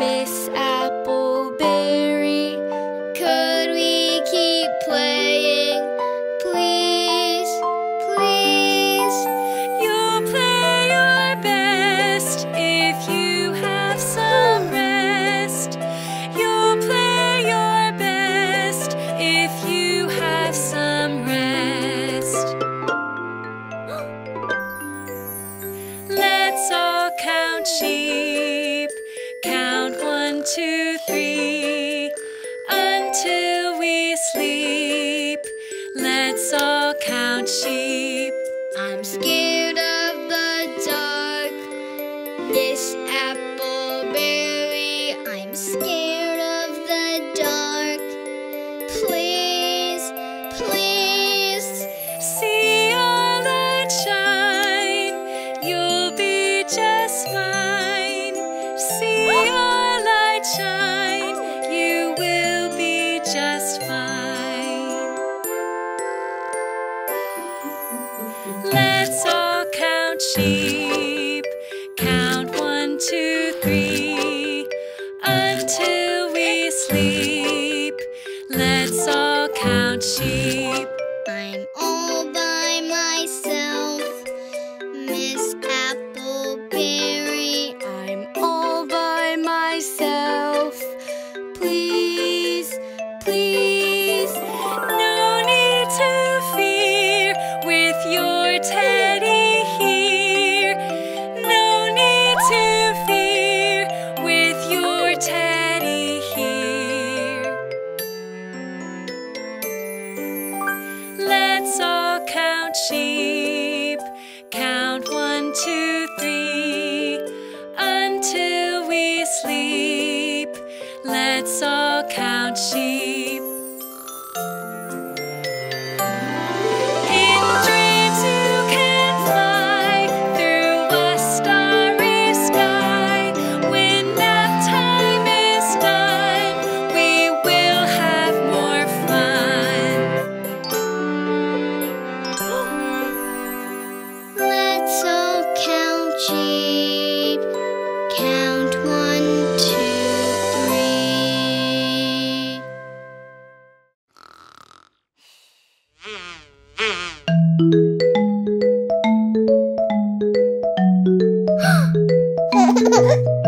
Miss Appleberry, could we keep playing? Please, please. You'll play your best if you have some rest. You'll play your best if you have some rest. Let's all count sheep two, three, until. Let's all count sheep. count sheep. Count one, two, three, until we sleep. Let's all count sheep. Mother?